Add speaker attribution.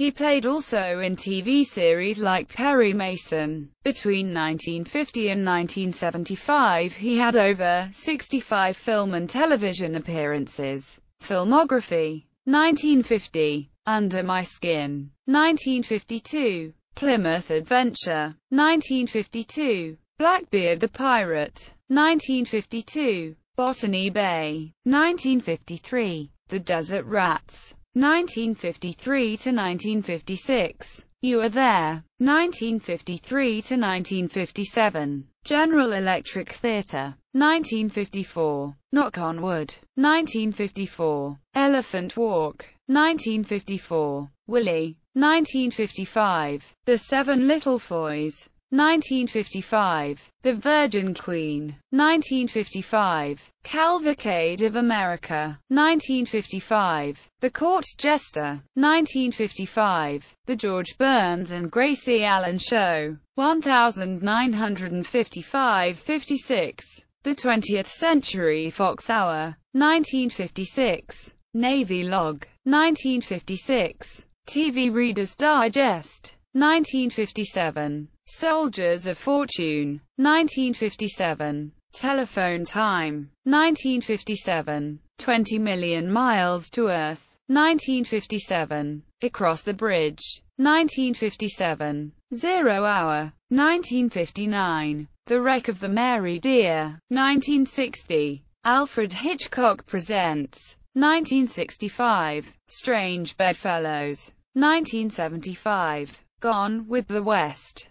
Speaker 1: He played also in TV series like Perry Mason. Between 1950 and 1975 he had over 65 film and television appearances. Filmography 1950 Under My Skin 1952 Plymouth Adventure 1952 Blackbeard the Pirate 1952 Botany Bay 1953 The Desert Rats 1953 to 1956. You Are There, 1953 to 1957. General Electric Theatre, 1954. Knock on Wood, 1954. Elephant Walk, 1954. Willie, 1955. The Seven Little Foys, 1955. The Virgin Queen, 1955. Cavalcade of America, 1955. The Court Jester, 1955. The George Burns and Gracie Allen Show, 1955-56. The 20th Century Fox Hour, 1956. Navy Log, 1956. TV Reader's Digest, 1957. Soldiers of Fortune, 1957. Telephone Time, 1957. 20 Million Miles to Earth, 1957. Across the Bridge, 1957. Zero Hour, 1959. The Wreck of the Mary Deare, 1960. Alfred Hitchcock Presents, 1965. Strange Bedfellows, 1975. Gone with the West,